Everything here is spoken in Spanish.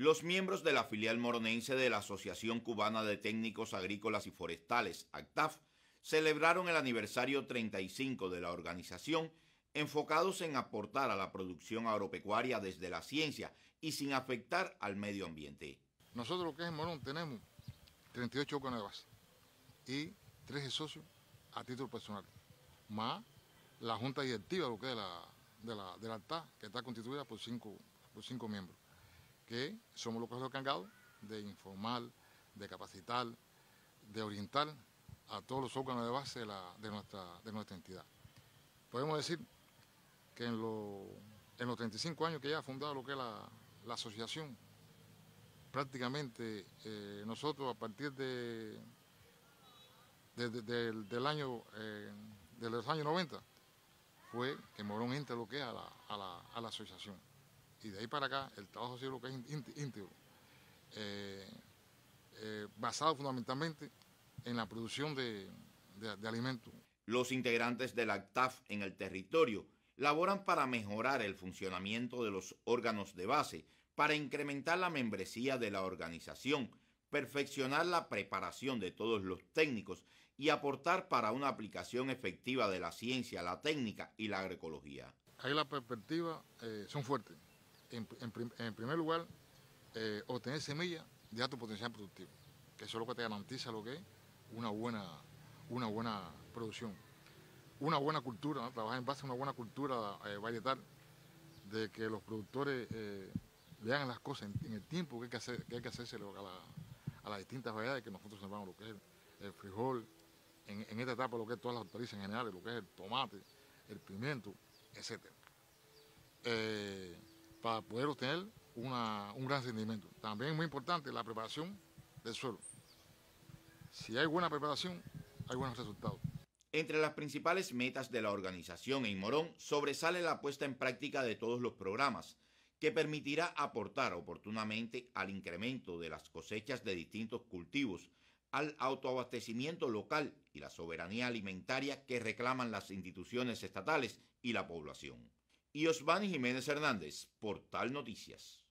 Los miembros de la filial moronense de la Asociación Cubana de Técnicos Agrícolas y Forestales, ACTAF, celebraron el aniversario 35 de la organización enfocados en aportar a la producción agropecuaria desde la ciencia y sin afectar al medio ambiente. Nosotros lo que es Morón tenemos 38 órganos y 13 socios a título personal, más la junta directiva lo que es la, de la, de ACTA, que está constituida por cinco, por cinco miembros que somos los que encargados de informar, de capacitar, de orientar a todos los órganos de base de, nuestra, de nuestra entidad. Podemos decir que en, los 35 años que ya ha fundado lo que es la, asociación, prácticamente eh, nosotros a partir de, del año eh, de los años 90 fue que Morón entra lo que es a la asociación y de ahí para acá el trabajo lo que es íntegro, eh, eh, basado fundamentalmente en la producción de, alimentos. Los integrantes del ACTAF en el territorio laboran para mejorar el funcionamiento de los órganos de base, para incrementar la membresía de la organización, perfeccionar la preparación de todos los técnicos y aportar para una aplicación efectiva de la ciencia, la técnica y la agroecología. Ahí las perspectivas eh, son fuertes en, primer lugar, eh, obtener semillas de alto potencial productivo, que eso es lo que te garantiza lo que es una buena, una buena producción. Una buena cultura, trabajar en base a una buena cultura eh, varietal, de que los productores eh, le hagan las cosas en, el tiempo que hay que, hacer, que hay que hacerse a, las distintas variedades que nosotros llamamos lo que es el, frijol, en, esta etapa lo que es todas las hortalizas en general, lo que es el tomate, el pimiento, etc para poder obtener un gran rendimiento. También es muy importante la preparación del suelo. Si hay buena preparación, hay buenos resultados. Entre las principales metas de la organización en Morón sobresale la puesta en práctica de todos los programas, que permitirá aportar oportunamente al incremento de las cosechas de distintos cultivos, al autoabastecimiento local y la soberanía alimentaria que reclaman las instituciones estatales y la población y Osvani Jiménez Hernández, Portal Noticias.